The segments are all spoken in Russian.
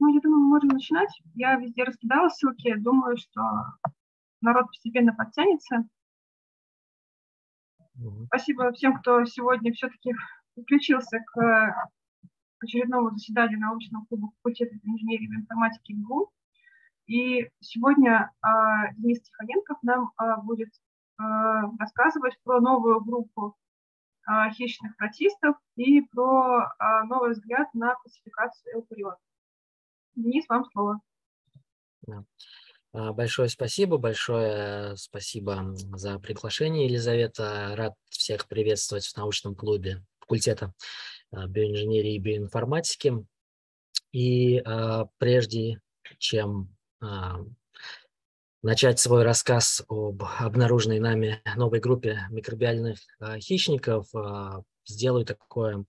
Ну, я думаю, мы можем начинать. Я везде раскидала ссылки. Думаю, что народ постепенно подтянется. Угу. Спасибо всем, кто сегодня все-таки включился к очередному заседанию научного клуба факультета инженерии и информатики МГУ. И сегодня э, Денис Тихоненков нам э, будет э, рассказывать про новую группу хищных протистов и про новый взгляд на классификацию эукариот. Денис, вам слово. Большое спасибо, большое спасибо за приглашение, Елизавета. Рад всех приветствовать в научном клубе факультета биоинженерии и биоинформатики. И прежде чем а, начать свой рассказ об обнаруженной нами новой группе микробиальных а, хищников, а, сделаю такое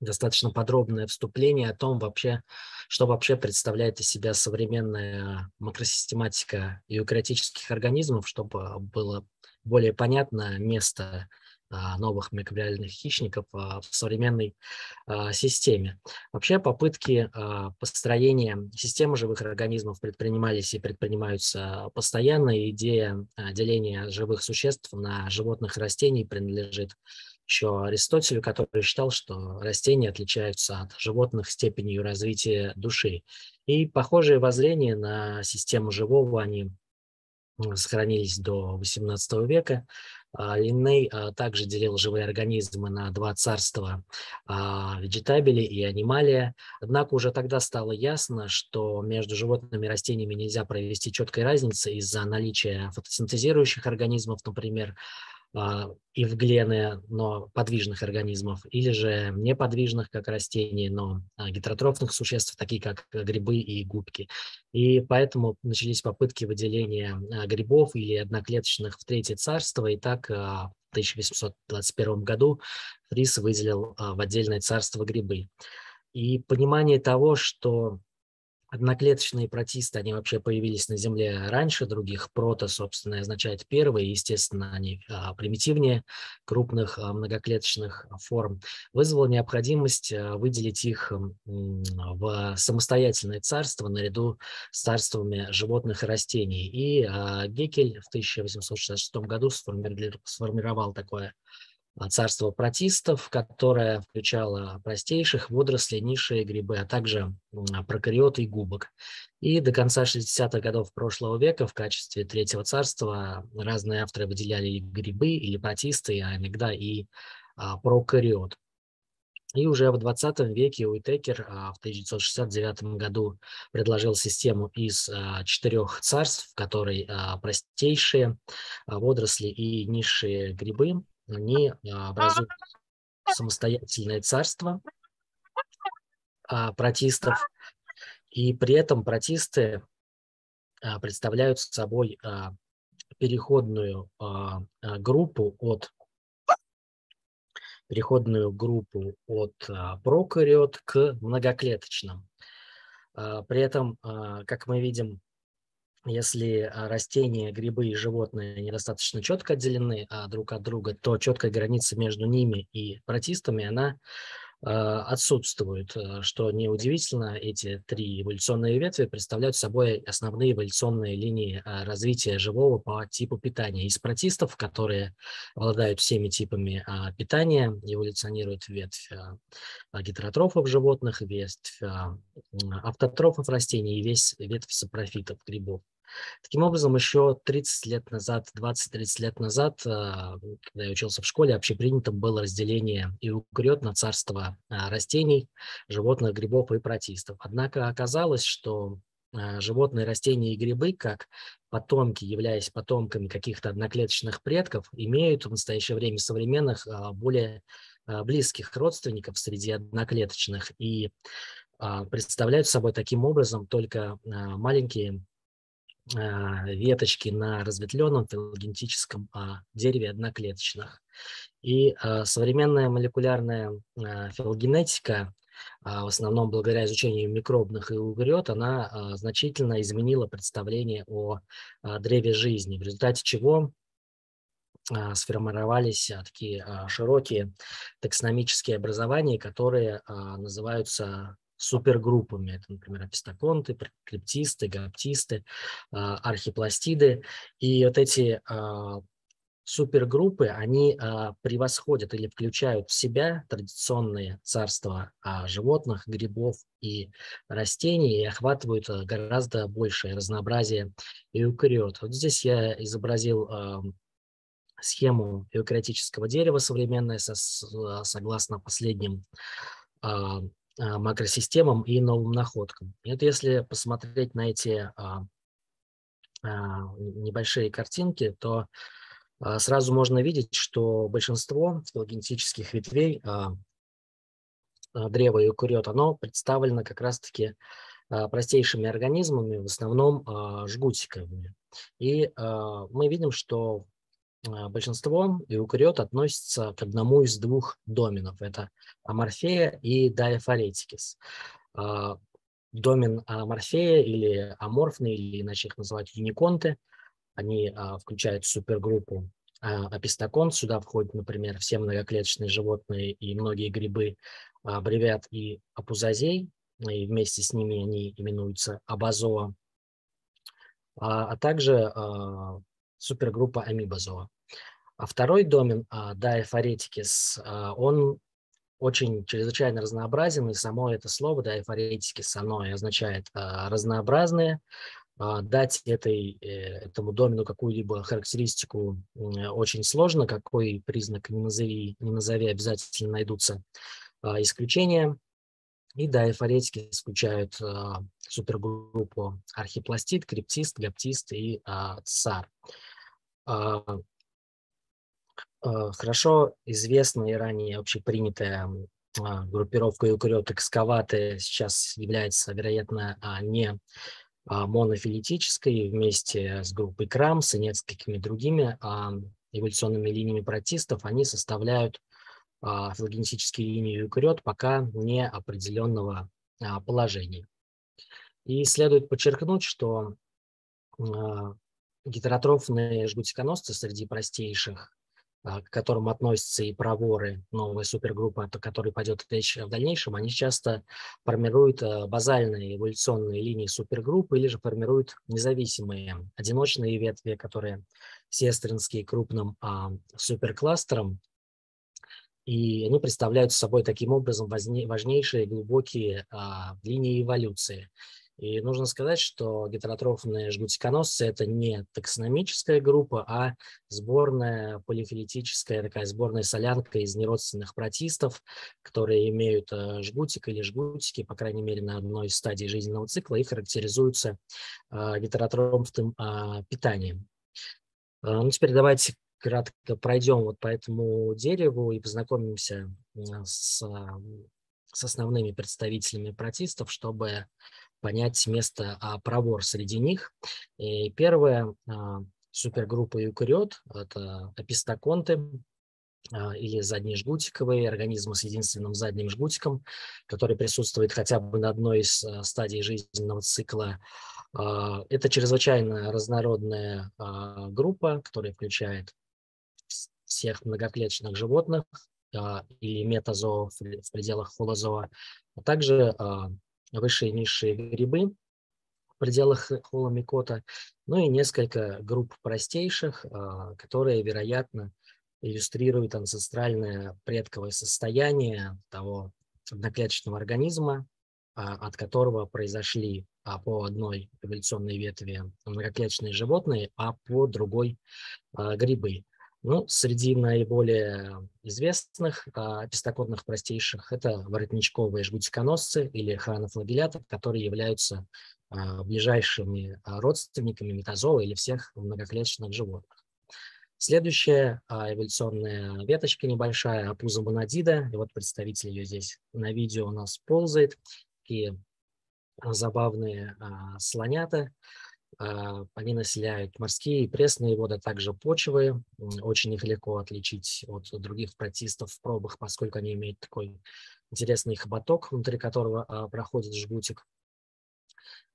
достаточно подробное вступление о том вообще, что вообще представляет из себя современная макросистематика эукариотических организмов, чтобы было более понятно место а, новых микробиальных хищников а, в современной а, системе. Вообще попытки построения системы живых организмов предпринимались и предпринимаются постоянно. Идея деления живых существ на животных и растений принадлежит еще Аристотелю, который считал, что растения отличаются от животных степенью развития души. И похожие воззрения на систему живого, они сохранились до XVIII века. А, Линней а, также делил живые организмы на два царства а, – вегетабели и анималия. Однако уже тогда стало ясно, что между животными и растениями нельзя провести четкой разницы из-за наличия фотосинтезирующих организмов, например, и в глены, но подвижных организмов, или же неподвижных, как растения, но а, гетеротрофных существ, такие как грибы и губки. И поэтому начались попытки выделения а, грибов или одноклеточных в третье царство, и так в 1821 году Фрис выделил в отдельное царство грибы. И понимание того, что Одноклеточные протисты, они вообще появились на Земле раньше других. Прото, собственно, означает первый, естественно, они а, примитивнее крупных а, многоклеточных форм. Вызвала необходимость а, выделить их в самостоятельное царство наряду с царствами животных и растений. И Гекель в 1866 году сформировал такое царство протистов, которое включало простейших водорослей, низшие грибы, а также а, прокариоты и губок. И до конца 60-х годов прошлого века в качестве третьего царства разные авторы выделяли и грибы, или протисты, а иногда и а, прокариот. И уже в 20 веке Уитекер в 1969 году предложил систему из четырех царств, в которой простейшие водоросли и низшие грибы они а, образуют самостоятельное царство а, протистов, и при этом протисты а, представляют собой переходную группу от переходную группу от прокариот к многоклеточным. При этом, как мы видим, если а, растения, грибы и животные недостаточно четко отделены а, друг от друга, то четкая граница между ними и протистами, она а, отсутствует, что неудивительно. Эти три эволюционные ветви представляют собой основные эволюционные линии развития живого по типу питания. Из протистов, которые обладают всеми типами питания, эволюционирует ветвь гетеротрофов животных, ветвь автотрофов растений и весь ветвь сапрофитов грибов. Таким образом, еще 30 лет назад, 20-30 лет назад, а, когда я учился в школе, общепринятым было разделение и укрет на царство а, растений, животных, грибов и протистов. Однако оказалось, что а, животные, растения и грибы, как потомки, являясь потомками каких-то одноклеточных предков, имеют в настоящее время современных более близких родственников среди одноклеточных и представляют собой таким образом только маленькие веточки на разветвленном филогенетическом а, дереве одноклеточных. И а, современная молекулярная филогенетика, в основном благодаря изучению микробных и угрет, она значительно изменила представление о древе жизни, в результате чего сформировались такие широкие таксономические образования, которые называются супергруппами. Это, например, апистоконты, криптисты, гаптисты, архипластиды. И вот эти супергруппы, они а, превосходят или включают в себя традиционные царства а, животных, грибов и растений и охватывают а, гораздо большее разнообразие эукариот. Вот здесь я изобразил а, схему эукариотического дерева современное со, согласно последним а, а, макросистемам и новым находкам. И вот если посмотреть на эти а, а, небольшие картинки, то а, сразу можно видеть, что большинство филогенетических ветвей а, а, древа юкариот, оно представлено как раз-таки простейшими организмами, в основном жгутиковыми. И мы видим, что большинство эукариот относится к одному из двух доменов. Это аморфея и диафоретикис. Домен аморфея или аморфный, или иначе их называют юниконты – они а, включают супергруппу а, апистокон. Сюда входят, например, все многоклеточные животные и многие грибы, а, бревят и апузазей. И вместе с ними они именуются абазоа. А, а также а, супергруппа амибазоа. А второй домен а, Diaphoreticus, а, он очень чрезвычайно разнообразен, и само это слово Diaphoreticus, оно означает а, разнообразные, а, дать этой, э, этому домену какую-либо характеристику очень сложно, какой признак не назови, не назови обязательно найдутся исключения. И да, эфоретики исключают а, супергруппу архипластит, криптист, гаптист и цар. Хорошо известная и ранее общепринятая группировка эукариот экскаваты сейчас является, вероятно, не а, монофилетической вместе с группой Крамс и несколькими другими а, эволюционными линиями протистов, они составляют а, филогенетические линии эукариот пока не определенного положения. И следует подчеркнуть, что гетеротрофные жгутиконосцы среди простейших а, к которым относятся и проворы, новая супергруппа, о которой пойдет речь в дальнейшем, они часто формируют а, базальные эволюционные линии супергруппы или же формируют независимые одиночные ветви, которые сестринские крупным а, суперкластером, и они представляют собой таким образом важнейшие глубокие а, линии эволюции. И нужно сказать, что гетеротрофные жгутиконосцы – это не таксономическая группа, а сборная полифилетическая, такая сборная солянка из неродственных протистов, которые имеют э, жгутик или жгутики, по крайней мере, на одной из стадий жизненного цикла и характеризуются э, гетеротрофным а, питанием. Э, ну, теперь давайте кратко пройдем вот по этому дереву и познакомимся с, с основными представителями протистов, чтобы понять место а, провор среди них. И первая а, супергруппа эукариот – это апистоконты, а, или заднежгутиковые организмы с единственным задним жгутиком, который присутствует хотя бы на одной из а, стадий жизненного цикла. А, это чрезвычайно разнородная группа, которая включает всех многоклеточных животных или метазоов в пределах холозоа, а также высшие и низшие грибы в пределах холомикота, ну и несколько групп простейших, а, которые, вероятно, иллюстрируют анцестральное предковое состояние того одноклеточного организма, а, от которого произошли а, по одной эволюционной ветви многоклеточные животные, а по другой грибы. Ну, среди наиболее известных а, пестокодных простейших это воротничковые жгутиконосцы или хронофлагелляты, которые являются а, ближайшими а, родственниками метазоа или всех многоклеточных животных. Следующая а, эволюционная веточка небольшая, апуза монодида, и вот представитель ее здесь на видео у нас ползает, такие забавные а, слонята, а, они населяют морские и пресные воды, а также почвы. Очень их легко отличить от других протистов в пробах, поскольку они имеют такой интересный хоботок, внутри которого а, проходит жгутик.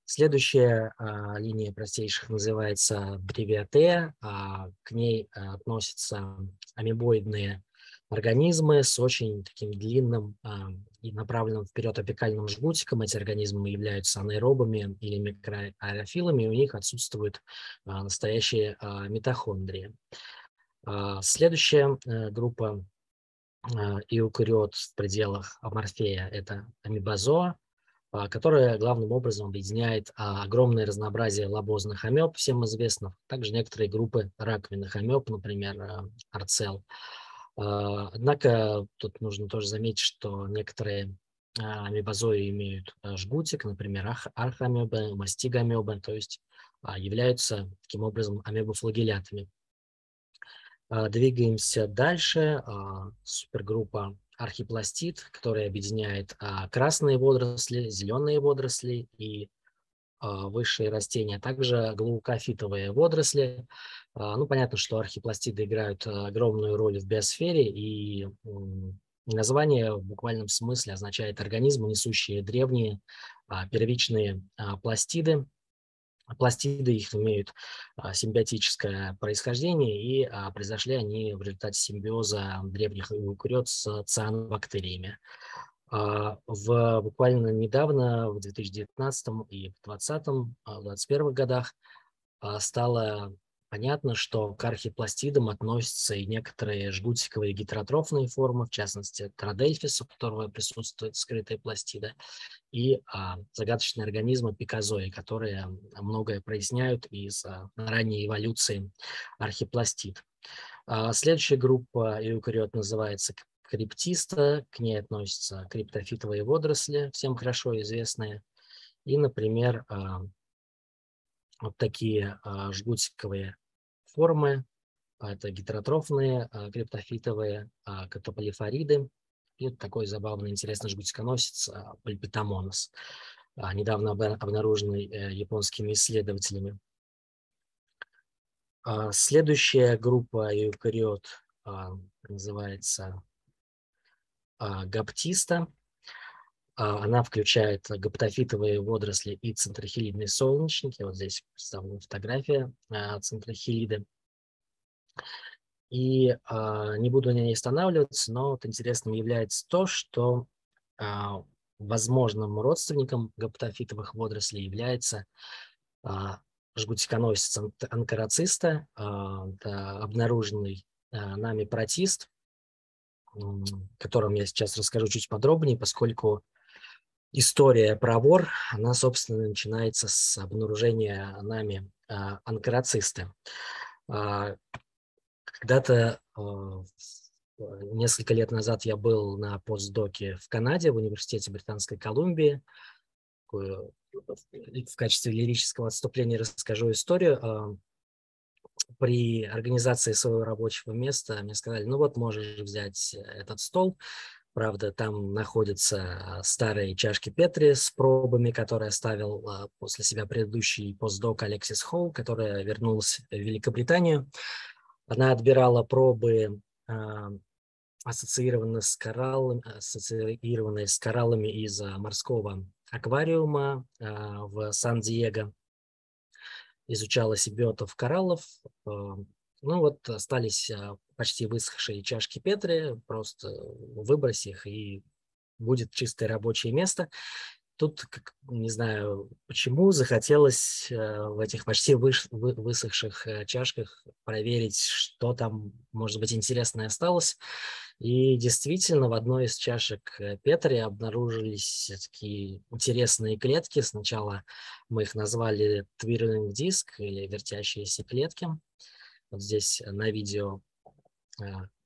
Следующая линия простейших называется бревиатея. К ней относятся амебоидные организмы с очень таким длинным и направленным вперед апикальным жгутиком. Эти организмы являются анаэробами или микроаэрофилами, и у них отсутствуют настоящие митохондрии. Следующая э, группа эукариот в пределах аморфея – это амебазоа, которая главным образом объединяет огромное разнообразие лабозных амеб, всем известных, также некоторые группы раковинных амеб, например, арцел. А, однако тут нужно тоже заметить, что некоторые а, амебозои имеют а, жгутик, например, архамеба, мастигамеба, то есть являются таким образом амебофлагелятами. Двигаемся дальше. Супергруппа архипластид, которая объединяет красные водоросли, зеленые водоросли и высшие растения, а также глаукофитовые водоросли. Ну, понятно, что архипластиды играют огромную роль в биосфере, и название в буквальном смысле означает организмы, несущие древние первичные пластиды. Пластиды их имеют симбиотическое происхождение, и произошли они в результате симбиоза древних эукариот с цианобактериями. А, в буквально недавно, в 2019 и в 2020, 2021 а, годах а, стало понятно, что к архипластидам относятся и некоторые жгутиковые гетеротрофные формы, в частности, традельфис, у которого присутствует скрытая пластида, и а, загадочные организмы пиказои, которые многое проясняют из а, ранней эволюции архипластид. А, следующая группа эукариот называется криптиста, к ней относятся криптофитовые водоросли, всем хорошо известные, и, например, а, вот такие а, жгутиковые формы, а, это гетеротрофные криптофитовые катополифориды, и такой забавный, интересный жгутиконосец пальпитомонос, недавно обнаруженный э, японскими исследователями. Следующая группа эукариот называется а, гаптиста. А, она включает гаптофитовые водоросли и центрохилидные солнечники. Вот здесь представлена фотография а, центрохилиды. И не буду на ней останавливаться, но вот интересным является то, что возможным родственником гаптофитовых водорослей является жгутиконосец анкарациста, обнаруженный нами протист, о котором я сейчас расскажу чуть подробнее, поскольку история про вор, она, собственно, начинается с обнаружения нами а, анкарацисты. А, когда-то а, несколько лет назад я был на постдоке в Канаде, в Университете Британской Колумбии. В качестве лирического отступления расскажу историю при организации своего рабочего места мне сказали, ну вот можешь взять этот стол, Правда, там находятся старые чашки Петри с пробами, которые оставил а, после себя предыдущий постдок Алексис Холл, которая вернулась в Великобританию. Она отбирала пробы, а, ассоциированные с, кораллами, ассоциированные с кораллами из а, морского аквариума в Сан-Диего изучала сибиотов кораллов. Ну вот остались а, почти высохшие чашки Петри, просто выбрось их, и будет чистое рабочее место. Тут, не знаю почему, захотелось э, в этих почти высохших э, чашках проверить, что там, может быть, интересное осталось. И действительно, в одной из чашек э, Петри обнаружились такие интересные клетки. Сначала мы их назвали twirling disk или вертящиеся клетки. Вот здесь на видео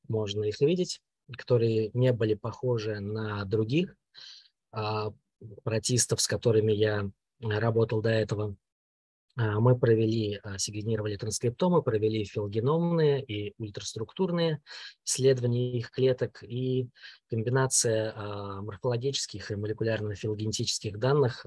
можно их видеть, которые не были похожи на других а протистов, с которыми я работал до этого, а, мы провели, а, сегвенировали транскриптомы, провели филогеномные и ультраструктурные исследования их клеток, и комбинация а, морфологических и молекулярно-филогенетических данных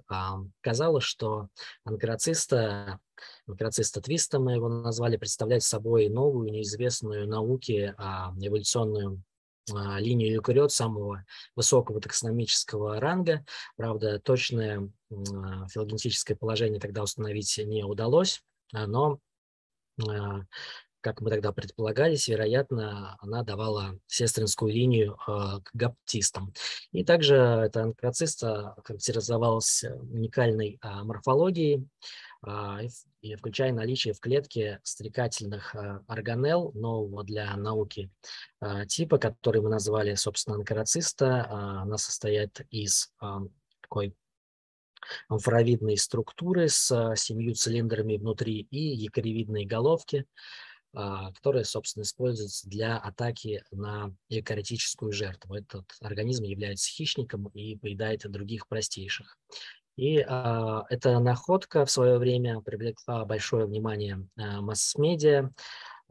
показала, что анкероциста, анкероциста твиста мы его назвали, представляет собой новую, неизвестную науке эволюционную а, линию эукариот самого высокого таксономического ранга. Правда, точное а, филогенетическое положение тогда установить не удалось, а, но как мы тогда предполагались, вероятно, она давала сестринскую линию к гаптистам. И также эта анкроциста характеризовалась уникальной морфологией, и включая наличие в клетке стрекательных органелл нового для науки типа, который мы назвали, собственно, анкроциста. Она состоит из такой амфоровидной структуры с семью цилиндрами внутри и якоревидной головки, которая, собственно, используется для атаки на эукариотическую жертву. Этот организм является хищником и поедает других простейших. И э, эта находка в свое время привлекла большое внимание э, масс-медиа.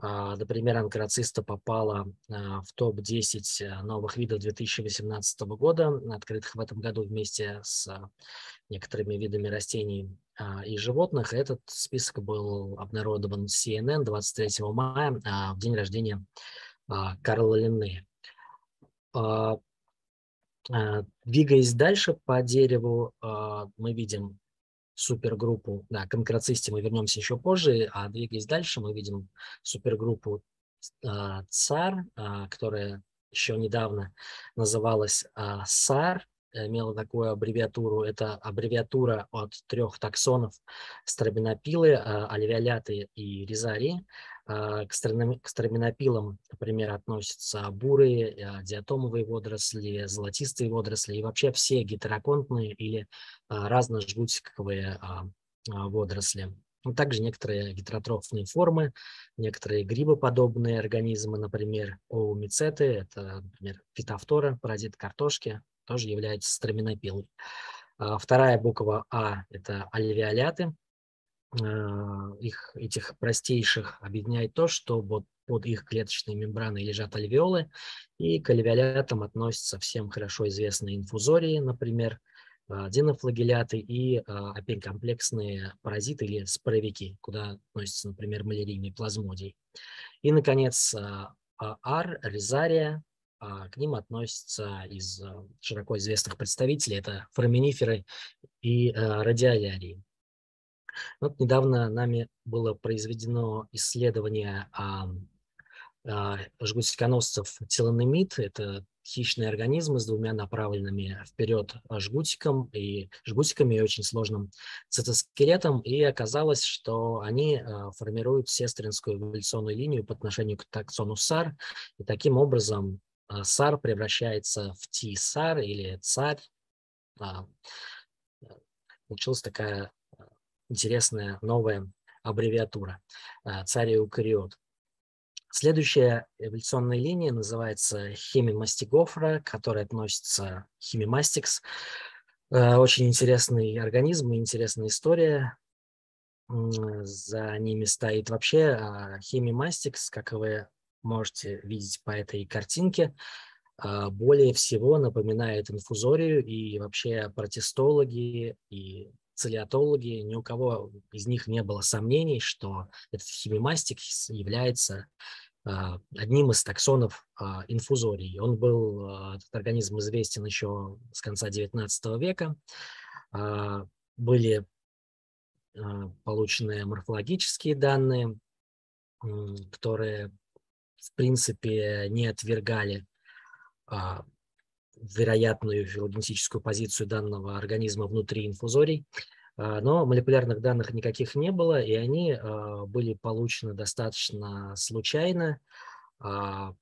Э, например, анкроциста попала э, в топ-10 новых видов 2018 года, открытых в этом году вместе с некоторыми видами растений э, и животных. Этот список был обнародован CNN 23 мая, э, в день рождения э, Карла Линнея. А, двигаясь дальше по дереву, а, мы видим супергруппу, да, к анкроцисте мы вернемся еще позже, а двигаясь дальше, мы видим супергруппу а, ЦАР, которая еще недавно называлась САР, имела такую аббревиатуру. Это аббревиатура от трех таксонов стробинопилы, альвеоляты и ризарии. А, к строминопилам, например, относятся бурые, а, диатомовые водоросли, золотистые водоросли и вообще все гетероконтные или а, разножгутиковые водоросли. Ну, также некоторые гетеротрофные формы, некоторые грибоподобные организмы, например, оумицеты, это, например, фитофтора, паразит картошки, тоже являются строминопилой. Вторая буква А – это альвеоляты, а, их, этих простейших объединяет то, что вот под их клеточной мембраной лежат альвеолы, и к альвеолятам относятся всем хорошо известные инфузории, например, а, динофлагеляты и а, апенкомплексные паразиты или споровики, куда относятся, например, малярийный плазмодий. И, наконец, ар, резария, к ним относятся из широко известных представителей, это фораминиферы и радиолярии. Вот недавно нами было произведено исследование а, а, жгутиконосцев телономид. Это хищные организмы с двумя направленными вперед жгутиком и жгутиками и очень сложным цитоскелетом. И оказалось, что они а, формируют сестринскую эволюционную линию по отношению к таксону САР. И таким образом а, САР превращается в Ти-САР или ЦАРь. А, получилась такая интересная новая аббревиатура э, царь эукариот. Следующая эволюционная линия называется хемимастигофора, которая относится химимастикс. Э, очень интересный организм и интересная история за ними стоит. Вообще а, хемимастикс, как вы можете видеть по этой картинке, а, более всего напоминает инфузорию и вообще протестологи и целиатологи, ни у кого из них не было сомнений, что этот химимастик является а, одним из таксонов а, инфузории. Он был, а, этот организм известен еще с конца XIX века. Были получены морфологические данные, которые, в принципе, не отвергали вероятную филогенетическую позицию данного организма внутри инфузорий, а, но молекулярных данных никаких не было, и они а, были получены достаточно случайно. А,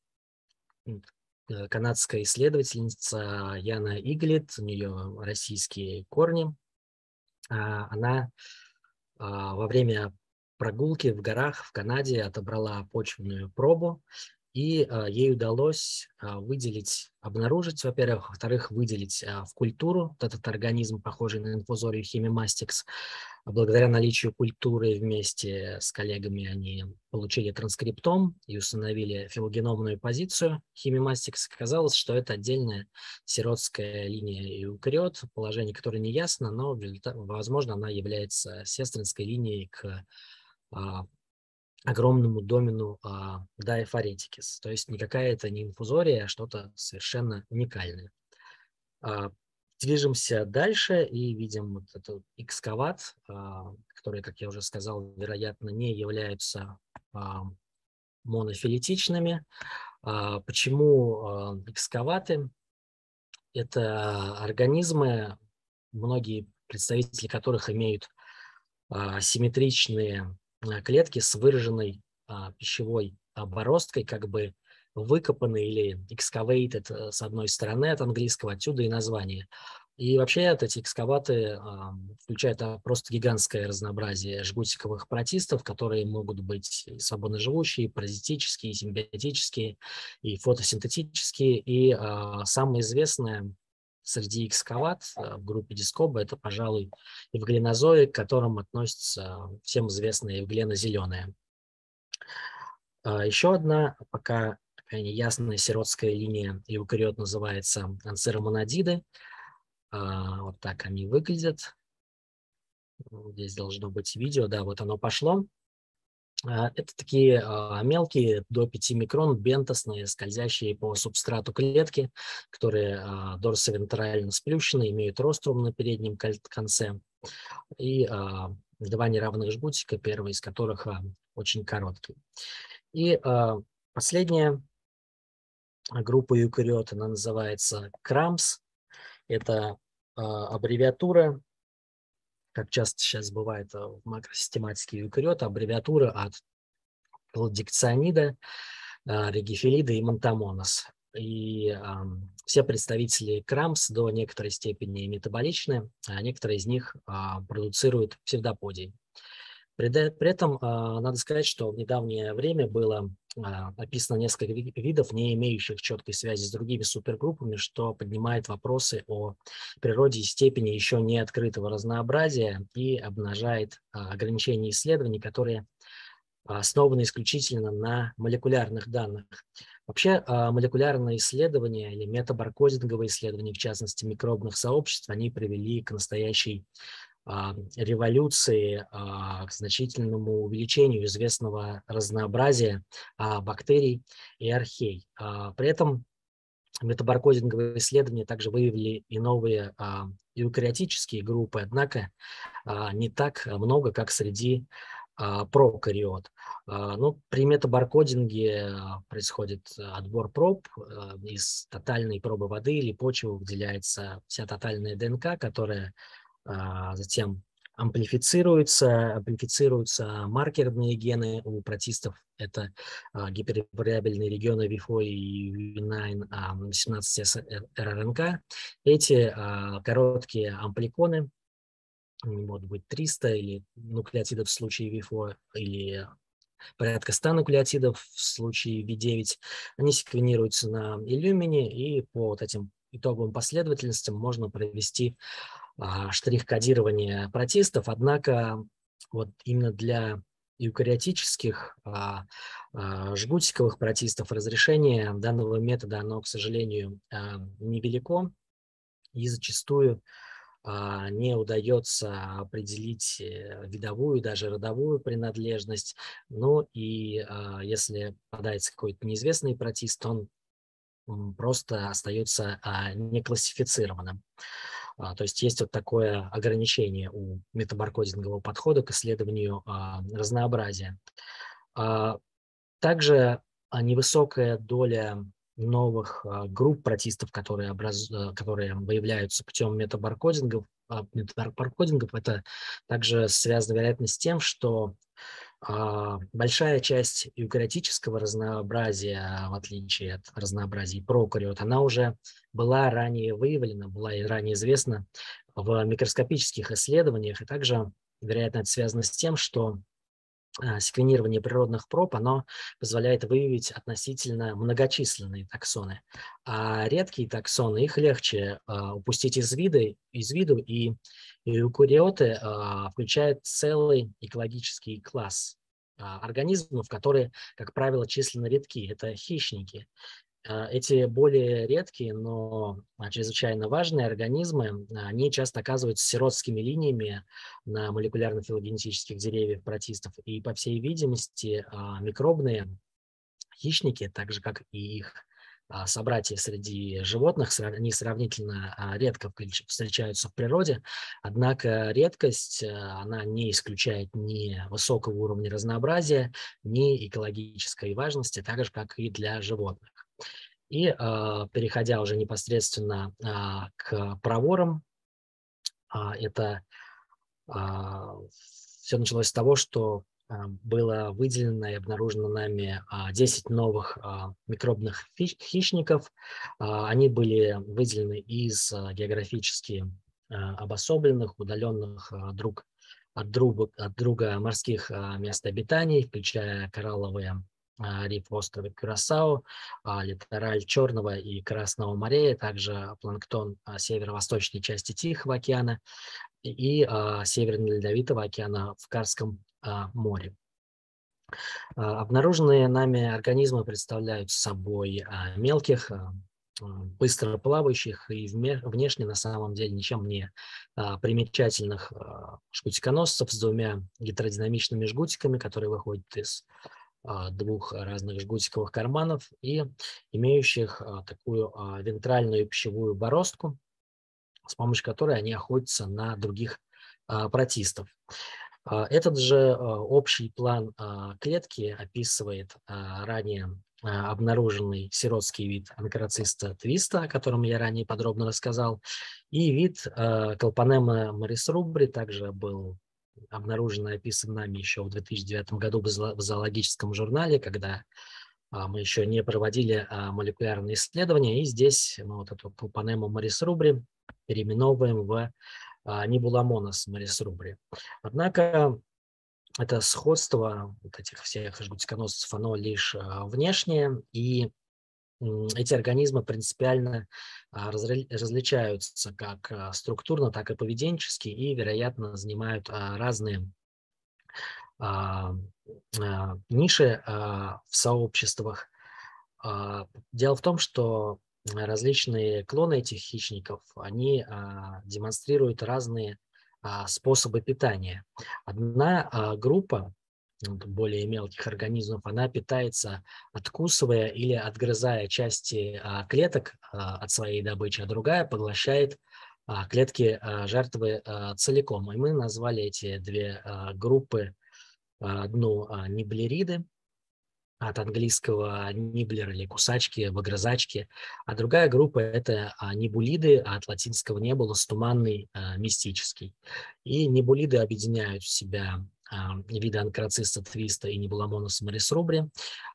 э, канадская исследовательница Яна Иглит, у нее российские корни, она во время прогулки в горах в Канаде отобрала почвенную пробу и а, ей удалось а, выделить, обнаружить, во-первых, во-вторых, выделить а, в культуру вот этот организм, похожий на инфузорию химимастикс. Благодаря наличию культуры вместе с коллегами они получили транскриптом и установили филогеномную позицию химимастикс. Оказалось, что это отдельная сиротская линия эукариот, положение которое не ясно, но, возможно, она является сестринской линией к огромному домену а, Diaphoreticus. То есть никакая это не инфузория, а что-то совершенно уникальное. А, движемся дальше и видим вот этот экскават, а, которые, как я уже сказал, вероятно, не являются монофилетичными. Почему экскаваты? Это организмы, многие представители которых имеют симметричные клетки с выраженной пищевой бороздкой, как бы выкопаны или excavated э, с одной стороны от английского, отсюда и название. И вообще эти экскаваты включают а, просто гигантское разнообразие жгутиковых протистов, которые могут быть и свободно живущие, паразитические, симбиотические, и фотосинтетические. И а, самое известное среди экскават а, в группе дискоба это, пожалуй, евглинозои, к которым относится всем известная евглена зеленая. Еще одна пока такая неясная сиротская линия эукариот называется анцеромонадиды. А, вот так они выглядят. Здесь должно быть видео. Да, вот оно пошло. А, это такие а, мелкие до 5 микрон бентосные, скользящие по субстрату клетки, которые дорсовентрально сплющены, имеют рострум на переднем конце и два неравных жгутика, первый из которых очень короткий. И последняя группа эукариот, она называется CRAMS. Это а, аббревиатура, как часто сейчас бывает в макросистематике эукариота, аббревиатура от клодикционида, а, регифилида и монтамонос. И э, все представители КРАМС до некоторой степени метаболичны, а некоторые из них э, продуцируют псевдоподий. При, при этом э, надо сказать, что в недавнее время было а, описано несколько видов, не имеющих четкой связи с другими супергруппами, что поднимает вопросы о природе и степени еще не открытого разнообразия и обнажает а, ограничения исследований, которые основаны исключительно на молекулярных данных. Вообще а, молекулярные исследования или метабаркодинговые исследования, в частности микробных сообществ, они привели к настоящей а, революции, а, к значительному увеличению известного разнообразия а, бактерий и архей. При этом метабаркодинговые исследования также выявили и новые эукариотические группы, однако не так много, как среди прокариот. Ну, при метабаркодинге происходит отбор проб. Из тотальной пробы воды или почвы выделяется вся тотальная ДНК, которая а, затем амплифицируются, амплифицируются маркерные гены у протистов. Это а, гипервариабельные регионы V4 и V9 а, 18 РНК. Эти а, короткие ампликоны, может быть 300 или нуклеотидов в случае V4 или порядка 100 нуклеотидов в случае V9, они секвенируются на иллюмине, и по вот этим итоговым последовательностям можно провести а, штрих-кодирование протестов, однако вот именно для эукариотических а, а, жгутиковых протистов разрешение данного метода, оно, к сожалению, невелико и зачастую не удается определить э, видовую, даже родовую принадлежность. Ну и если попадается какой-то неизвестный протист, он просто остается неклассифицированным. А, то есть есть вот такое ограничение у метабаркодингового подхода к исследованию а, разнообразия. А, также невысокая доля новых групп протистов, которые, образ... которые выявляются путем метабаркодингов, метабаркодингов, это также связано, вероятно, с тем, что большая часть эукариотического разнообразия, в отличие от разнообразия прокариот, она уже была ранее выявлена, была и ранее известна в микроскопических исследованиях, и также, вероятно, это связано с тем, что а, секвенирование природных проб, оно позволяет выявить относительно многочисленные таксоны. А редкие таксоны, их легче а, упустить из, вида, из виду, и эукариоты а, включают целый экологический класс организмов, которые, как правило, численно редки. Это хищники. А, эти более редкие, но а, чрезвычайно важные организмы, они часто оказываются сиротскими линиями на молекулярно-филогенетических деревьях протистов. И, по всей видимости, а, микробные хищники, так же, как и их собратья среди животных, они сравнительно редко встречаются в природе, однако редкость, она не исключает ни высокого уровня разнообразия, ни экологической важности, так же, как и для животных. И переходя уже непосредственно к проворам, это все началось с того, что а, было выделено и обнаружено нами 10 а, новых а, микробных хищников. Они были выделены из географически обособленных, удаленных друг от друга, от друга морских мест обитаний, включая коралловые риф острова Кюрасао, литераль Черного и Красного морей, также планктон северо-восточной части Тихого океана и Северно-Ледовитого океана в Карском а, море. А, обнаруженные нами организмы представляют собой а, мелких, быстро плавающих и внешне на самом деле ничем не примечательных жгутиконосцев с двумя гидродинамичными жгутиками, которые выходят из двух разных жгутиковых карманов и имеющих такую вентральную пищевую бороздку, с помощью которой они охотятся на других протистов. А, этот же а, общий план а, клетки описывает ранее обнаруженный сиротский вид анкроциста твиста, о котором я ранее подробно рассказал, и вид колпанема марисрубри также был обнаружен и описан нами еще в 2009 году в зоологическом журнале, когда мы еще не проводили молекулярные исследования, и здесь мы вот эту колпанему марисрубри переименовываем в а не буламонос Марис Рубри. Однако это сходство вот этих всех жгутиконосцев, оно лишь а, внешнее, и эти организмы принципиально а, различаются как структурно, так и поведенчески, и, вероятно, занимают разные ниши в сообществах. Дело в том, что различные клоны этих хищников, они а, демонстрируют разные а, способы питания. Одна а, группа более мелких организмов, она питается откусывая или отгрызая части клеток от своей добычи, а другая поглощает клетки жертвы целиком. И мы назвали эти две группы одну ниблериды, от английского ниблер или кусачки, выгрызачки, а другая группа – это а, небулиды, а от латинского небулус – туманный, а, мистический. И небулиды объединяют в себя виды анкроциста твиста и небуламонус марисрубри.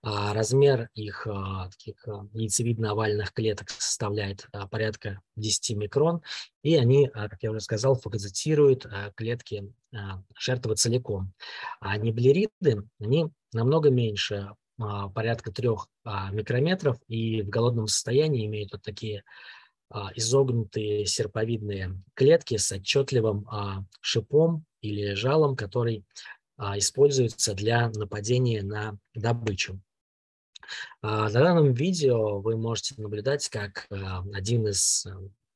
Размер их таких яйцевидно-овальных клеток составляет порядка 10 микрон, и они, как я уже сказал, фагоцитируют клетки жертвы целиком. А неблериды, они намного меньше а, порядка трех а, микрометров и в голодном состоянии имеют вот такие а, изогнутые серповидные клетки с отчетливым шипом или жалом, который используется для нападения на добычу. На данном видео вы можете наблюдать, как один из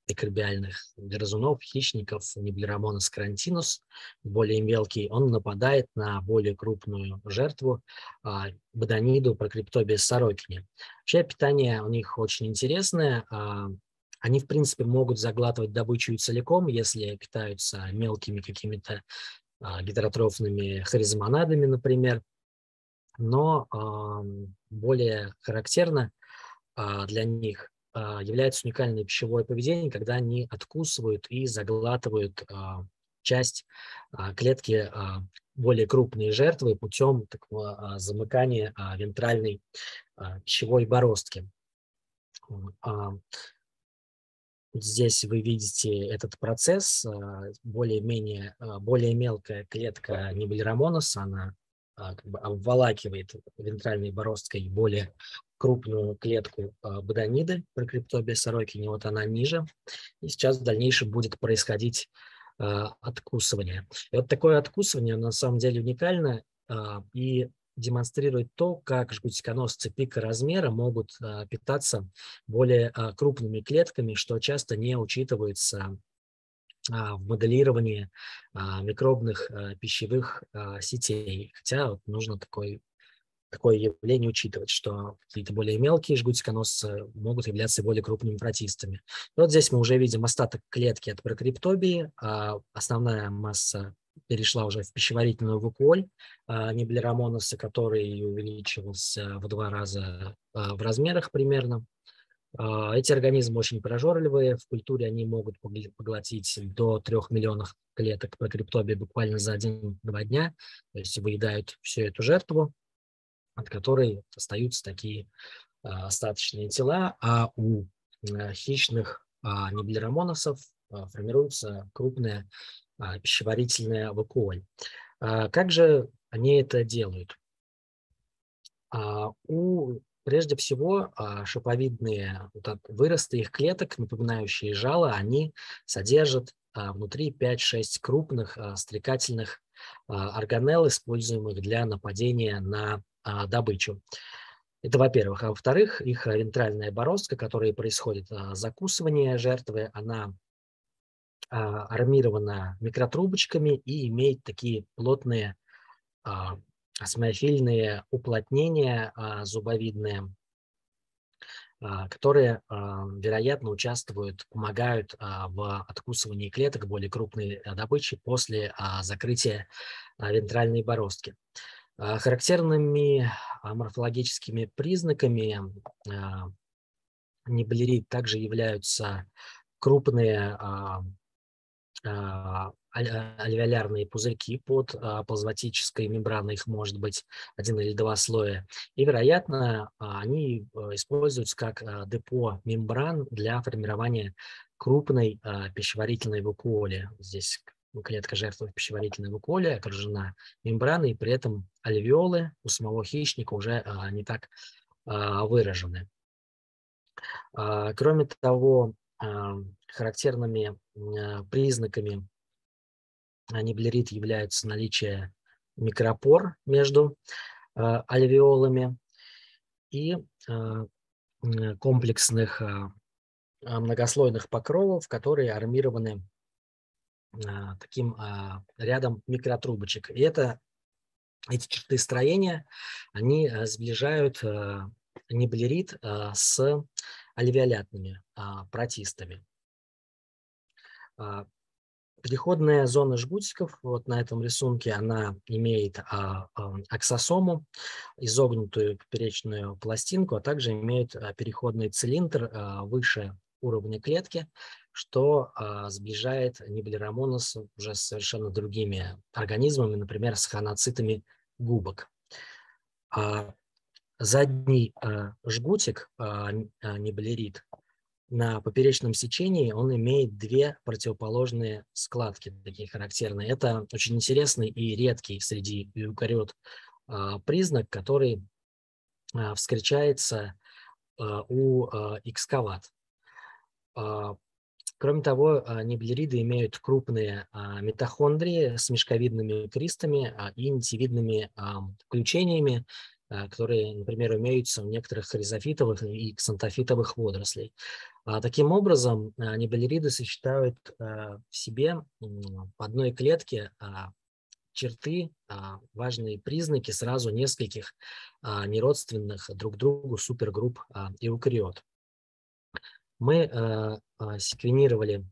микробиальных грызунов, хищников, Нибелерамонос карантинус, более мелкий, он нападает на более крупную жертву, а, бодониду прокриптобиес сорокини. Вообще питание у них очень интересное. А, они, в принципе, могут заглатывать добычу целиком, если питаются мелкими какими-то а, гетеротрофными харизмонадами, например. Но более характерно для них а, является уникальное пищевое поведение, когда они откусывают и заглатывают а, часть а, клетки более крупные жертвы путем такого замыкания вентральной пищевой бороздки. Здесь вы видите этот процесс. Более-менее, более мелкая клетка нибелерамонуса, она как бы обволакивает вентральной бороздкой более крупную клетку а, бодониды, прокриптобия сорокини, вот она ниже. И сейчас в дальнейшем будет происходить а, откусывание. И вот такое откусывание на самом деле уникально а, и демонстрирует то, как жгутиконосцы пика размера могут питаться более крупными клетками, что часто не учитывается в моделировании микробных пищевых сетей. Хотя вот нужно такой такое явление учитывать, что какие-то более мелкие жгутиконосцы могут являться более крупными протистами. Вот здесь мы уже видим остаток клетки от прокриптобии, а основная масса перешла уже в пищеварительную вакуоль а, неблеромонуса, который увеличивался в два раза а, в размерах примерно. А, эти организмы очень прожорливые, в культуре они могут поглотить до 3 миллионов клеток прокриптобии буквально за один-два дня, то есть выедают всю эту жертву от которой остаются такие остаточные тела, а у а, хищных неблеромоносов формируется крупная пищеварительная вакуоль. Как же они это делают? У, прежде всего, шиповидные выросты их клеток, напоминающие жало, они содержат внутри 5-6 крупных стрекательных органелл, используемых для нападения на а, добычу. Это во-первых. А во-вторых, их вентральная бороздка, которая происходит а, закусывание жертвы, она а, армирована микротрубочками и имеет такие плотные а, осмофильные уплотнения а, зубовидные, а, которые, вероятно, участвуют, помогают в откусывании клеток более крупной добычи после закрытия вентральной бороздки. Характерными морфологическими признаками неболерит также являются крупные альвеолярные пузырьки под плазматической мембраной, их может быть один или два слоя. И, вероятно, они используются как депо мембран для формирования крупной пищеварительной вакуоли. Здесь клетка жертвы пищеварительной вакуоли окружена мембраной, и при этом альвеолы у самого хищника уже а, не так а, выражены. А, кроме того, а, характерными а, признаками неблерит являются наличие микропор между а, альвеолами и а, комплексных многослойных покровов, которые армированы таким рядом микротрубочек. И это, эти черты строения, они сближают неблерит с альвеолятными протистами. Переходная зона жгутиков, вот на этом рисунке, она имеет аксосому, изогнутую поперечную пластинку, а также имеет переходный цилиндр выше уровня клетки, что а, сближает нибелиромонос уже с совершенно другими организмами, например, с хоноцитами губок. А, задний а, жгутик а, а, нибелерит на поперечном сечении он имеет две противоположные складки, такие характерные. Это очень интересный и редкий среди эукариот а, признак, который а, встречается а, у экскават. Кроме того, неблериды имеют крупные митохондрии с мешковидными кристами и нитевидными включениями, которые, например, имеются у некоторых хризофитовых и ксантофитовых водорослей. Таким образом, неблериды сочетают в себе в одной клетке черты, важные признаки сразу нескольких неродственных друг другу супергрупп эукариот мы э, а, секвенировали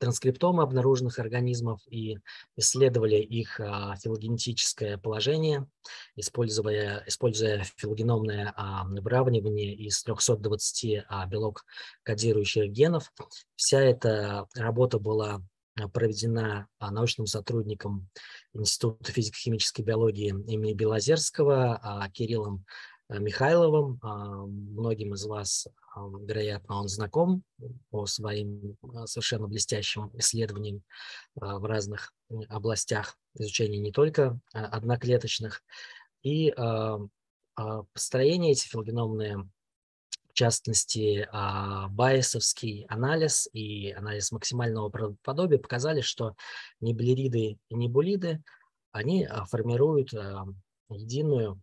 транскриптомы обнаруженных организмов и исследовали их а, филогенетическое положение, используя, используя филогеномное а, выравнивание из 320 а, белок кодирующих генов. Вся эта работа была проведена научным сотрудником Института физико-химической биологии имени Белозерского Кириллом Михайловым. Многим из вас, вероятно, он знаком по своим а, совершенно блестящим исследованиям в разных областях изучения не только одноклеточных. И построение эти филогеномные в частности, байесовский анализ и анализ максимального правдоподобия показали, что неблериды и небулиды, они формируют единую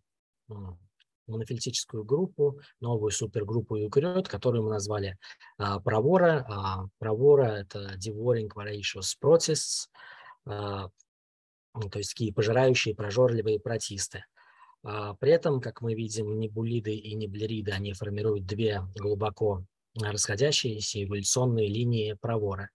монофилетическую группу, новую супергруппу эукариот, которую мы назвали а, провора. А, провора – это devouring voracious protists, а, ну, то есть такие пожирающие, прожорливые протисты. При этом, как мы видим, небулиды и неблериды, они формируют две глубоко расходящиеся эволюционные линии провора.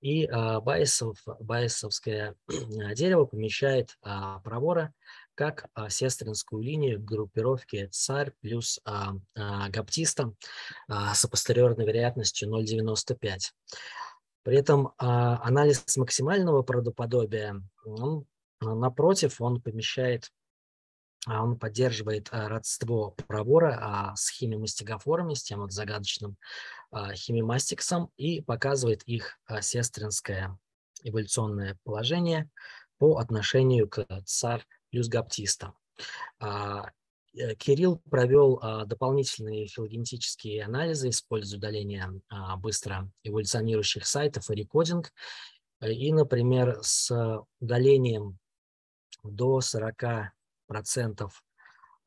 И а, байесов, байесовское дерево помещает а, провора как а, сестринскую линию группировки царь плюс а, а, гаптиста а, с апостериорной вероятностью 0,95. При этом а, анализ максимального правдоподобия, он, напротив, он помещает а он поддерживает а, родство пробора а, с химимастигофорами, с тем вот загадочным химимастиксом, и показывает их сестринское эволюционное положение по отношению к царь плюс гаптиста. Э, Кирилл провел дополнительные филогенетические анализы, используя удаление быстро эволюционирующих сайтов и рекодинг. И, например, с удалением до 40 процентов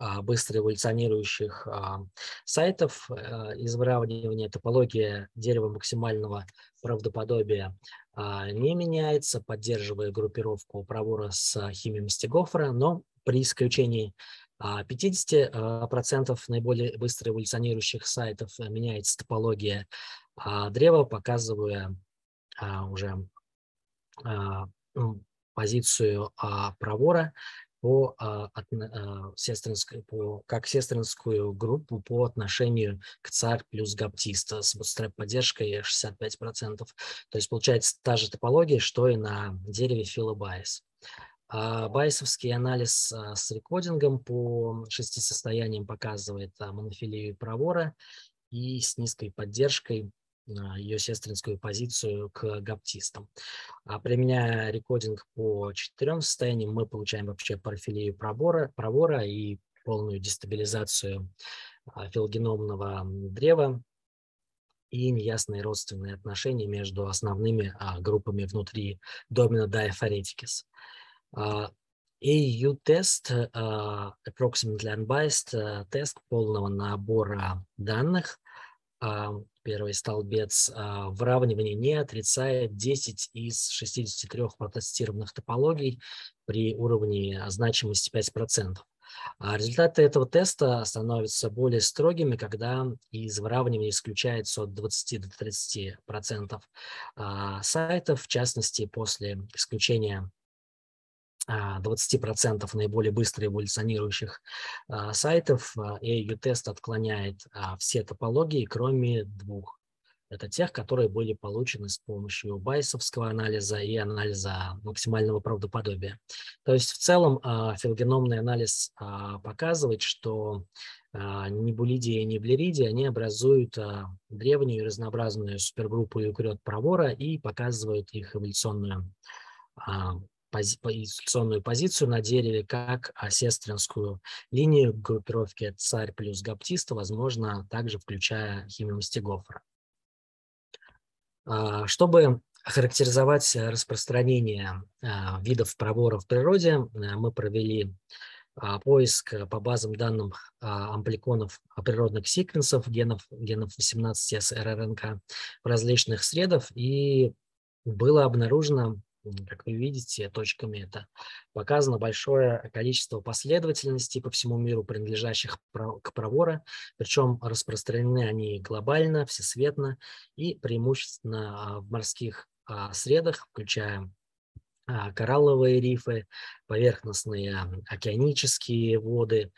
а, быстро эволюционирующих а, сайтов э, из выравнивания топология дерева максимального правдоподобия а, не меняется, поддерживая группировку провора с химией Мастигофора, но при исключении 50% наиболее быстро эволюционирующих сайтов меняется топология древа, показывая уже позицию провора по, а, от, а, сестринской, по, как сестринскую группу по отношению к царь плюс гаптиста с bootstrap-поддержкой 65%. То есть получается та же топология, что и на дереве филобайс. А байсовский анализ а, с рекодингом по шести состояниям показывает монофилию провора и с низкой поддержкой ее сестринскую позицию к гаптистам. А применяя рекодинг по четырем состояниям, мы получаем вообще парфилию пробора, провора и полную дестабилизацию а, филогеномного древа и неясные родственные отношения между основными а, группами внутри домена diaphoreticus. AU-тест, Approximately Unbiased, тест полного набора данных – первый столбец а, выравнивания не отрицает 10 из 63 протестированных топологий при уровне значимости 5%. А результаты этого теста становятся более строгими, когда из выравнивания исключается от 20 до 30 процентов а, сайтов, в частности, после исключения 20% а, наиболее быстро эволюционирующих а, сайтов AU-тест отклоняет а, все топологии, кроме двух. Это тех, которые были получены с помощью байсовского анализа и анализа максимального правдоподобия. То есть в целом филогеномный анализ показывает, что небулидия и неблеридия, они образуют древнюю разнообразную супергруппу юкрет провора и показывают их эволюционную пози позиционную позицию на дереве, как сестринскую линию группировки царь плюс гаптиста, возможно, также включая химию. А, чтобы характеризовать распространение а, видов провора в природе, э, мы провели а, поиск по базам данных ампликонов природных секвенсов генов, генов 18 РРНК в различных средах, и было обнаружено как вы видите, точками это показано большое количество последовательностей по всему миру, принадлежащих к провора, причем распространены они глобально, всесветно и преимущественно а, в морских а, средах, включая а, коралловые рифы, поверхностные океанические воды,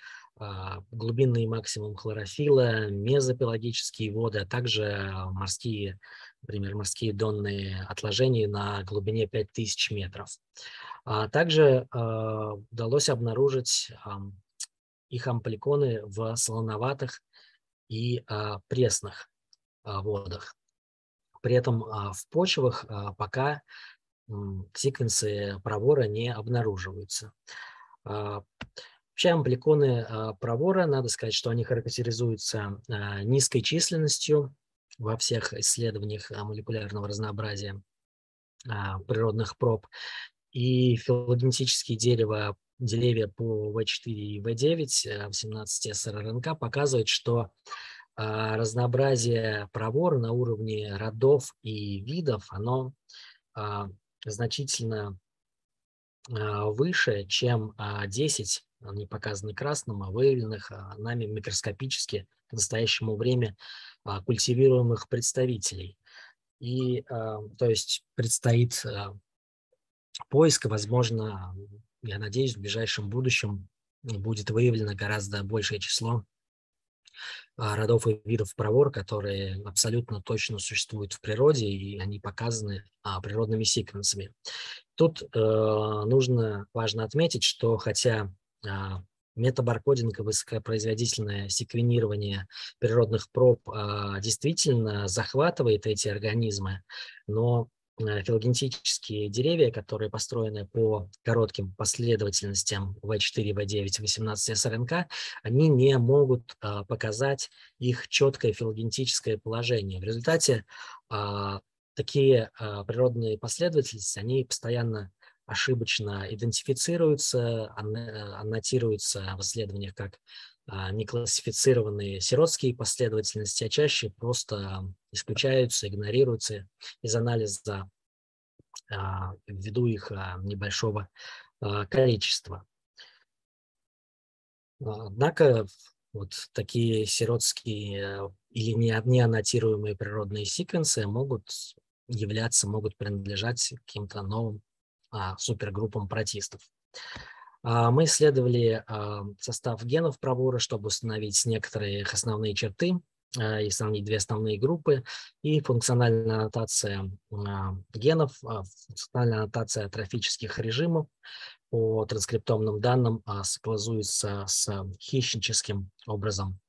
глубинный максимум хлорофила, мезопелагические воды, а также морские например, морские донные отложения на глубине 5000 метров. А также а, удалось обнаружить их ампликоны в солоноватых и а, пресных водах. При этом в почвах пока секвенсы провора не обнаруживаются. Вообще ампликоны провора, надо сказать, что они характеризуются низкой численностью, во всех исследованиях а, молекулярного разнообразия а, природных проб. И филогенетические дерева, деревья по В4 и В9 в 17 СРРНК показывают, что а, разнообразие провора на уровне родов и видов, оно значительно выше, чем 10, они показаны красным, а выявленных нами микроскопически к настоящему время культивируемых представителей. И, то есть, предстоит поиск, возможно, я надеюсь, в ближайшем будущем будет выявлено гораздо большее число а, родов и видов провор, которые абсолютно точно существуют в природе, и они показаны а, природными секвенсами. Тут э, нужно, важно отметить, что хотя а, метабаркодинг и высокопроизводительное секвенирование природных проб а, действительно захватывает эти организмы, но Э, филогенетические деревья, которые построены по коротким последовательностям V4, V9, 18 СРНК, они не могут а, показать их четкое филогенетическое положение. В результате а, такие природные последовательности, они постоянно ошибочно идентифицируются, аннотируются в исследованиях как неклассифицированные сиротские последовательности, а чаще просто исключаются, игнорируются из анализа а, ввиду их а, небольшого а, количества. Однако вот такие сиротские или неаннотируемые природные секвенсы могут являться, могут принадлежать каким-то новым супергруппам протистов. Мы исследовали состав генов провора, чтобы установить некоторые их основные черты и сравнить две основные группы, и функциональная аннотация генов, функциональная аннотация трофических режимов по транскриптомным данным согласуется с хищническим образом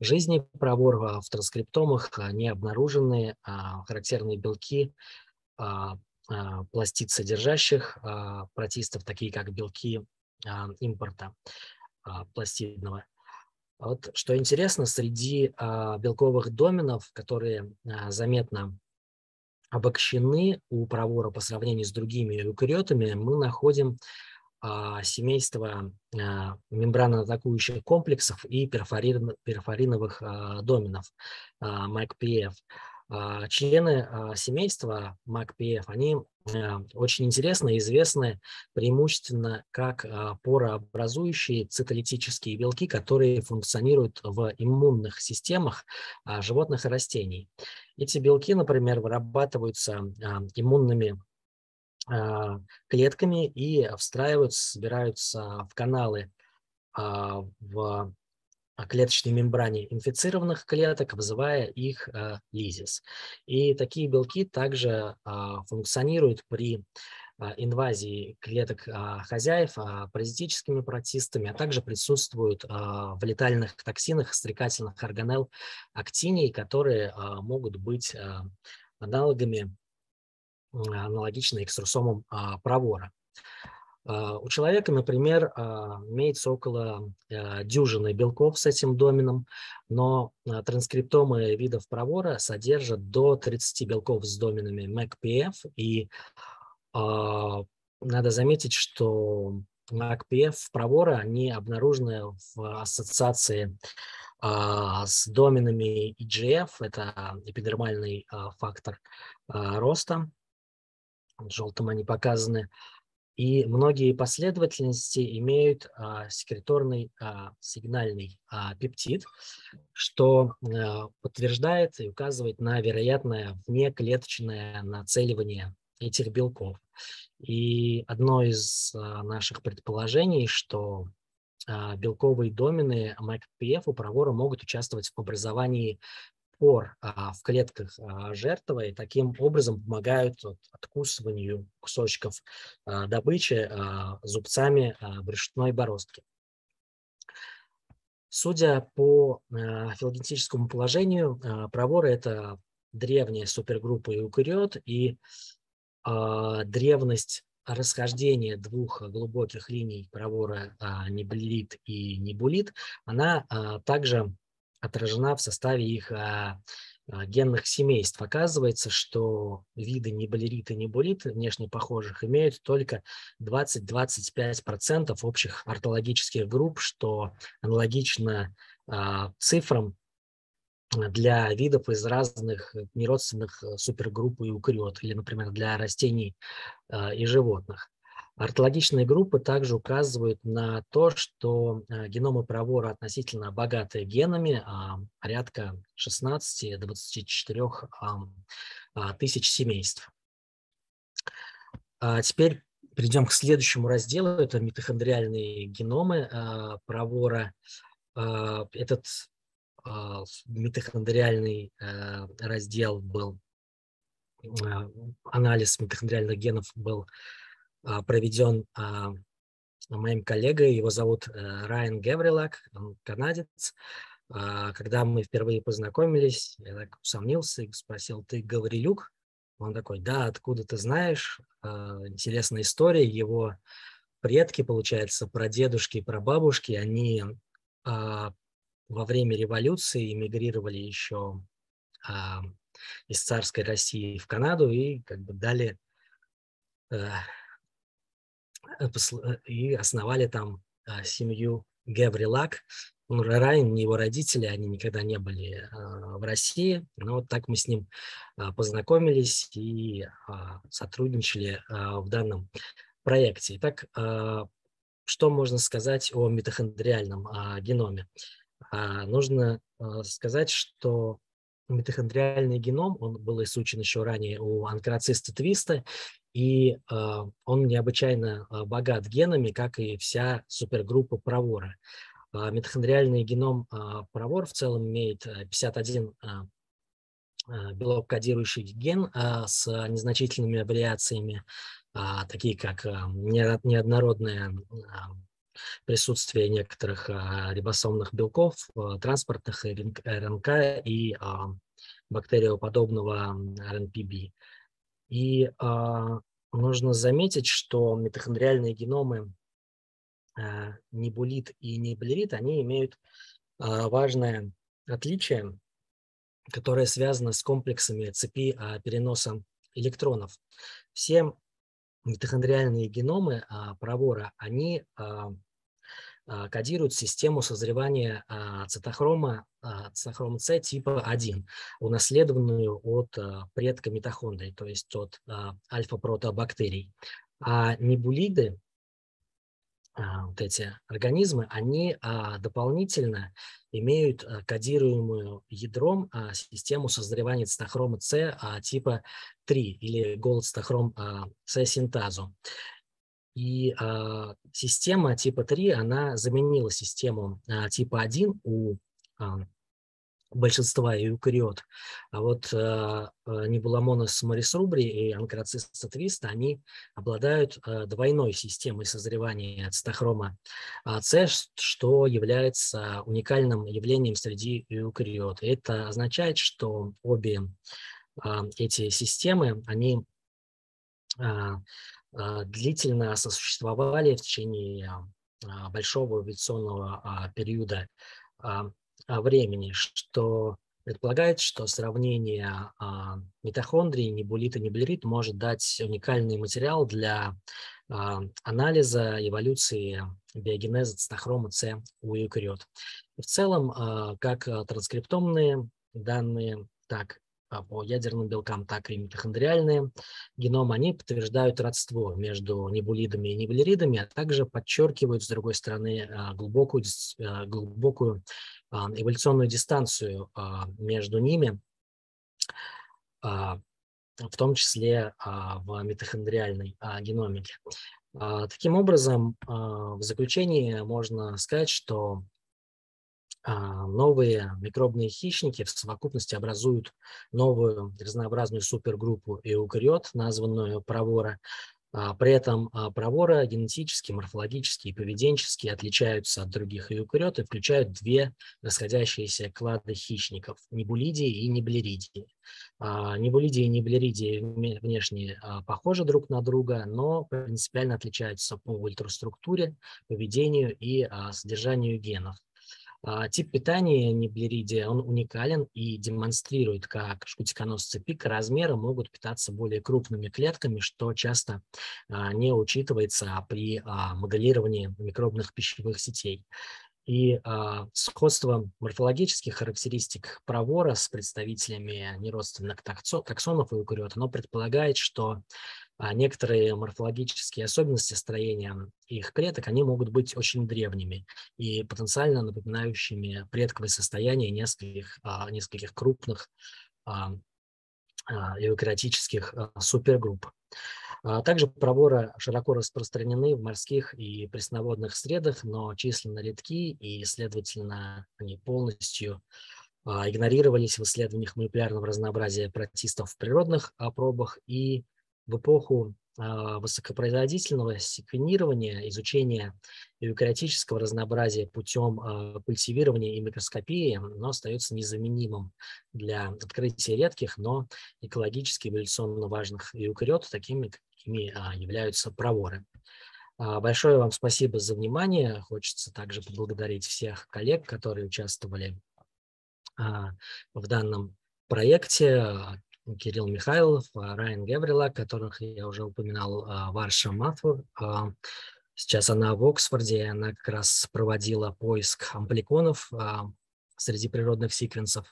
жизни провор в транскриптомах не обнаружены характерные белки а, пластид содержащих а, протистов, такие как белки а, импорта пластидного. Вот что интересно, среди белковых доменов, которые заметно обогщены у провора по сравнению с другими эукариотами, мы находим семейство мембрано-атакующих комплексов и перфориновых доменов MACPF. А, члены а, семейства MacPF, они а, очень интересны и известны преимущественно как порообразующие цитолитические белки, которые функционируют в иммунных системах животных и растений. Эти белки, например, вырабатываются иммунными клетками и встраиваются, собираются в каналы в клеточной мембране инфицированных клеток, вызывая их э, лизис. И такие белки также а, функционируют при а, инвазии клеток а, хозяев паразитическими протистами, а также присутствуют в летальных токсинах стрекательных органелл актиний, которые могут быть аналогами, аналогичны экструсомам провора. А, у человека, например, а, имеется около а, дюжины белков с этим доменом, но транскриптомы видов провора содержат до 30 белков с доменами MACPF, и надо заметить, что MACPF провора, они обнаружены в ассоциации с доменами EGF, это эпидермальный фактор роста, желтым они показаны, и многие последовательности имеют а, секреторный а, сигнальный а, пептид, что а, подтверждает и указывает на вероятное внеклеточное нацеливание этих белков. И одно из а, наших предположений, что а, белковые домены MACPF у провора могут участвовать в образовании пор а, в клетках а, жертвы и таким образом помогают вот, откусыванию кусочков а, добычи а, зубцами а, брюшной бороздки. Судя по а, филогенетическому положению, а, проворы – это древняя супергруппа эукариот, и а, древность расхождения двух глубоких линий провора а, небулит и небулит, она а, также отражена в составе их а, а, генных семейств. Оказывается, что виды неболерит и небулит, внешне похожих, имеют только 20-25% общих ортологических групп, что аналогично а, цифрам для видов из разных неродственных супергрупп и эукариот, или, например, для растений и животных. Ортологичные группы также указывают на то, что э, геномы провора относительно богатые генами, а, порядка 16-24 а, тысяч семейств. А теперь перейдем к следующему разделу. Это митохондриальные геномы провора. Этот митохондриальный э, раздел был, анализ митохондриальных генов был проведен а, моим коллегой, его зовут э, Райан Геврилак, он канадец. А, когда мы впервые познакомились, я так усомнился и спросил, ты Гаврилюк? Он такой, да, откуда ты знаешь? Интересная история. Его предки, получается, прадедушки и прабабушки, они во время революции эмигрировали еще из царской России в Канаду и как бы дали э, и основали там а, семью Геврилак. Ну, Райан, его родители, они никогда не были а, в России, но вот так мы с ним а, познакомились и сотрудничали в данном проекте. Итак, что можно сказать о митохондриальном геноме? Нужно сказать, что митохондриальный геном, он был изучен еще ранее у анкрациста Твиста, и э, он необычайно э, богат генами, как и вся супергруппа провора. Э, митохондриальный геном э, провор в целом имеет 51 э, белок кодирующий ген э, с незначительными вариациями, э, такие как э, неоднородное э, присутствие некоторых э, рибосомных белков, э, транспортных РНК и э, бактериоподобного РНПБ. И а, нужно заметить, что митохондриальные геномы а, небулит и неблерит, они имеют а, важное отличие, которое связано с комплексами цепи а, переноса электронов. Все митохондриальные геномы а, провора, они а, а, кодируют систему созревания а, цитохрома, а, цитохрома С типа 1, унаследованную от предка митохондрий, то есть от альфа-протобактерий. А небулиды, вот эти организмы, они дополнительно имеют кодируемую ядром систему созревания цитохрома С типа 3 или голоцитохром С-синтазу. И э, система типа 3, она заменила систему э, типа 1 у э, большинства эукариот. А вот э, Небуламонос марисрубри и твиста, они обладают э, двойной системой созревания цитохрома С, что является уникальным явлением среди эукариот. Это означает, что обе э, эти системы, они а, длительно сосуществовали в течение а, большого эволюционного а, периода времени, что предполагает, что сравнение митохондрий, небулит и небулерит может дать уникальный материал для анализа эволюции биогенеза цитохрома С у эукариот. В целом, как транскриптомные данные, так а, по ядерным белкам, так и митохондриальные геномы, они подтверждают родство между небулидами и небулеридами, а также подчеркивают, с другой стороны, а, глубокую, а, глубокую эволюционную дистанцию между ними, в том числе в митохондриальной геномике. Таким образом, в заключении можно сказать, что а, новые микробные хищники в совокупности образуют новую разнообразную супергруппу эукариот, названную провора. А, при этом а, провора генетически, морфологически и поведенчески отличаются от других эукариот и включают две расходящиеся клады хищников – небулидии и неблеридии. Небулидии и неблеридии внешне похожи друг на друга, но принципиально отличаются по ультраструктуре, поведению и содержанию генов. А, тип питания неблеридия, он уникален и демонстрирует, как шкутиконосцы пика размера могут питаться более крупными клетками, что часто а, не учитывается при а, моделировании микробных пищевых сетей. И э, сходство морфологических характеристик провора с представителями неродственных таксонов и эукариот, оно предполагает, что а некоторые морфологические особенности строения их клеток, они могут быть очень древними и потенциально напоминающими предковое состояние нескольких, а, нескольких крупных а, эукариотических супергрупп. Также проворы широко распространены в морских и пресноводных средах, но численно редки и, следовательно, они полностью игнорировались в исследованиях молекулярного разнообразия протистов в природных пробах и в эпоху а, высокопроизводительного секвенирования, изучения эукариотического разнообразия путем а, культивирования и микроскопии, но остается незаменимым для открытия редких, но экологически эволюционно важных эукариот, такими, какими а, являются проворы. Большое вам спасибо за внимание. Хочется также поблагодарить всех коллег, которые участвовали в данном проекте, Кирилл Михайлов, а, Райан Геврила, которых я уже упоминал, а, Варша Матвур. А, сейчас она в Оксфорде, она как раз проводила поиск ампликонов среди природных секвенсов.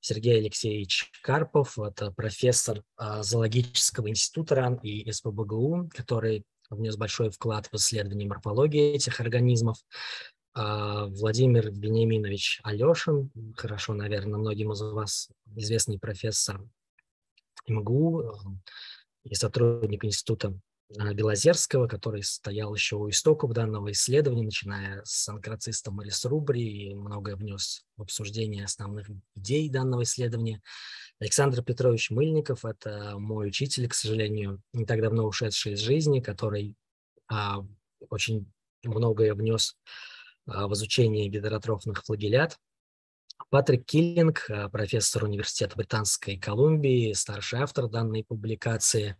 Сергей Алексеевич Карпов, это профессор зоологического института РАН и СПБГУ, который внес большой вклад в исследование морфологии этих организмов. Владимир Вениаминович Алешин, хорошо, наверное, многим из вас известный профессор МГУ э, и сотрудник института э, Белозерского, который стоял еще у истоков данного исследования, начиная с анкрациста Марис Рубри, и многое внес в обсуждение основных идей данного исследования. Александр Петрович Мыльников – это мой учитель, к сожалению, не так давно ушедший из жизни, который а, очень многое внес а, в изучение гидротрофных флагелят – Патрик Киллинг, э, профессор Университета Британской Колумбии, старший автор данной публикации,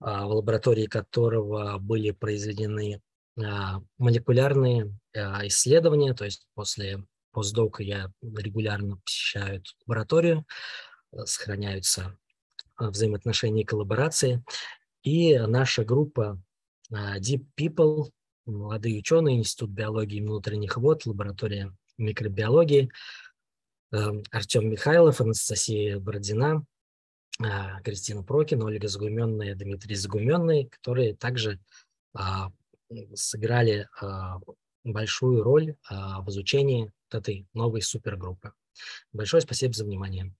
а, в лаборатории которого были произведены а, молекулярные а, исследования, то есть после постдока я регулярно посещаю эту лабораторию, э, сохраняются взаимоотношения и коллаборации. И наша группа Deep People, молодые ученые, Институт биологии внутренних вод, лаборатория микробиологии – Артем Михайлов, Анастасия Бородина, а, Кристина Прокина, Ольга Загуменная, Дмитрий Загуменный, которые также а, сыграли а, большую роль в изучении этой новой супергруппы. Большое спасибо за внимание.